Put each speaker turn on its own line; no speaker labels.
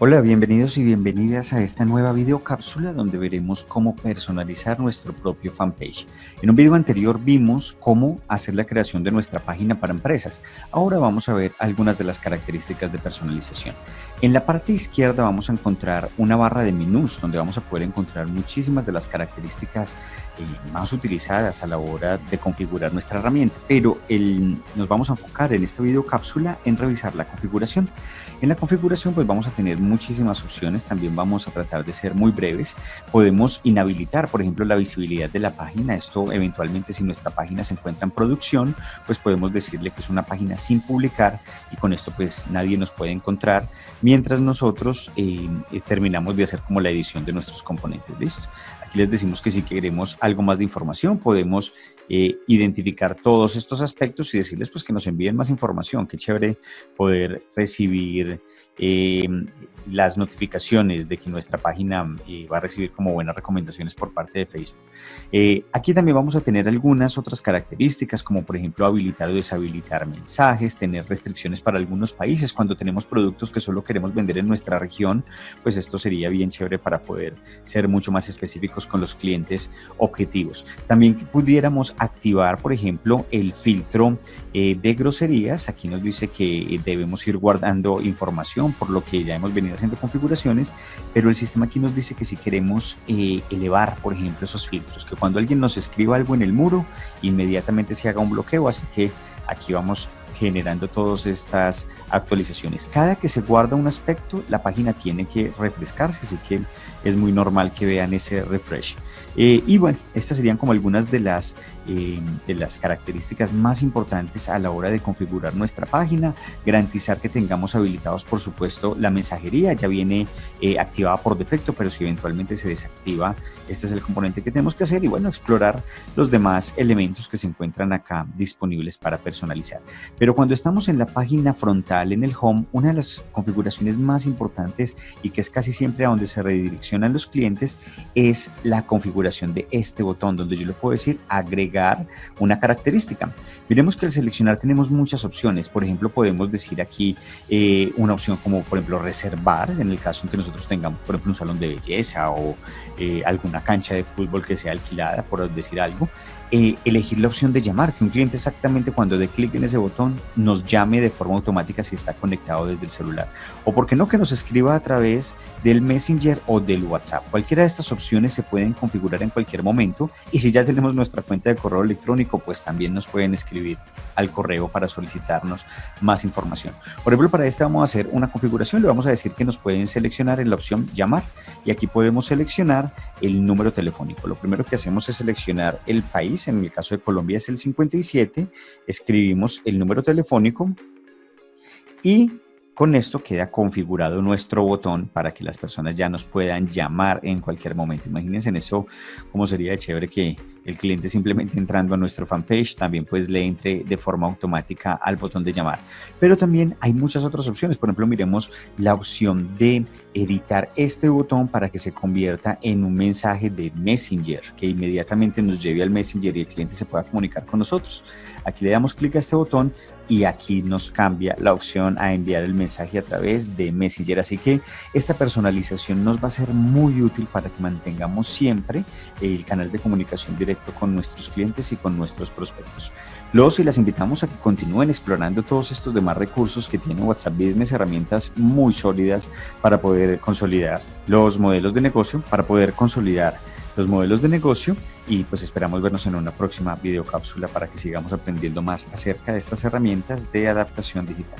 Hola, bienvenidos y bienvenidas a esta nueva videocápsula donde veremos cómo personalizar nuestro propio fanpage. En un video anterior vimos cómo hacer la creación de nuestra página para empresas. Ahora vamos a ver algunas de las características de personalización. En la parte izquierda vamos a encontrar una barra de menús donde vamos a poder encontrar muchísimas de las características eh, más utilizadas a la hora de configurar nuestra herramienta, pero el, nos vamos a enfocar en esta videocápsula en revisar la configuración. En la configuración pues vamos a tener muchísimas opciones, también vamos a tratar de ser muy breves. Podemos inhabilitar, por ejemplo, la visibilidad de la página. Esto eventualmente si nuestra página se encuentra en producción, pues podemos decirle que es una página sin publicar y con esto pues nadie nos puede encontrar mientras nosotros eh, eh, terminamos de hacer como la edición de nuestros componentes. Listo. Aquí les decimos que si queremos algo más de información, podemos eh, identificar todos estos aspectos y decirles pues que nos envíen más información. Qué chévere poder recibir eh, las notificaciones de que nuestra página eh, va a recibir como buenas recomendaciones por parte de Facebook. aquí también vamos a tener algunas otras características como por ejemplo habilitar o deshabilitar mensajes, tener restricciones para algunos países. Cuando tenemos productos que solo queremos vender en nuestra región, pues esto sería bien chévere para poder ser mucho más específicos con los clientes objetivos. También pudiéramos activar, por ejemplo, el filtro eh, de groserías. Aquí nos dice que debemos ir guardando información, por lo que ya hemos venido haciendo configuraciones, pero el sistema aquí nos dice que si queremos eh, elevar, por ejemplo, esos filtros, que cuando alguien nos escriba algo en el muro, inmediatamente se haga un bloqueo, así que aquí vamos generando todas estas actualizaciones. Cada que se guarda un aspecto, la página tiene que refrescarse, así que es muy normal que vean ese refresh. Eh, y bueno, estas serían como algunas de las, eh, de las características más importantes a la hora de configurar nuestra página. Garantizar que tengamos habilitados, por supuesto, la mensajería. Ya viene eh, activada por defecto, pero si eventualmente se desactiva, este es el componente que tenemos que hacer. Y bueno, explorar los demás elementos que se encuentran acá disponibles para personalizar. Pero cuando estamos en la página frontal, en el home, una de las configuraciones más importantes y que es casi siempre a donde se redireccionan los clientes es la configuración de este botón donde yo le puedo decir una característica. Miremos que al seleccionar tenemos muchas opciones. Por ejemplo, podemos decir aquí eh, una opción como, por ejemplo, reservar, en el caso en que nosotros tengamos, por ejemplo, un salón de belleza o eh, alguna cancha de fútbol que sea alquilada, por decir algo. Eh, elegir la opción de llamar, que un cliente exactamente cuando dé clic en ese botón nos llame de forma automática si está conectado desde el celular. O por qué no que nos escriba a través del Messenger o del WhatsApp. Cualquiera de estas opciones se pueden configurar en cualquier momento y si ya tenemos nuestra cuenta de correo electrónico, pues también nos pueden escribir al correo para solicitarnos más información. Por ejemplo, para esta vamos a hacer una configuración, le vamos a decir que nos pueden seleccionar en la opción llamar y aquí podemos seleccionar el número telefónico. Lo primero que hacemos es seleccionar el país en el caso de Colombia es el 57, escribimos el número telefónico y con esto queda configurado nuestro botón para que las personas ya nos puedan llamar en cualquier momento. Imagínense en eso cómo sería de chévere que el cliente simplemente entrando a nuestro fanpage también pues le entre de forma automática al botón de llamar. Pero también hay muchas otras opciones. Por ejemplo, miremos la opción de editar este botón para que se convierta en un mensaje de Messenger que inmediatamente nos lleve al Messenger y el cliente se pueda comunicar con nosotros. Aquí le damos clic a este botón y aquí nos cambia la opción a enviar el mensaje a través de Messenger. Así que esta personalización nos va a ser muy útil para que mantengamos siempre el canal de comunicación directo con nuestros clientes y con nuestros prospectos. Los y las invitamos a que continúen explorando todos estos demás recursos que tiene WhatsApp Business, herramientas muy sólidas para poder consolidar los modelos de negocio, para poder consolidar los modelos de negocio y pues esperamos vernos en una próxima videocápsula para que sigamos aprendiendo más acerca de estas herramientas de adaptación digital.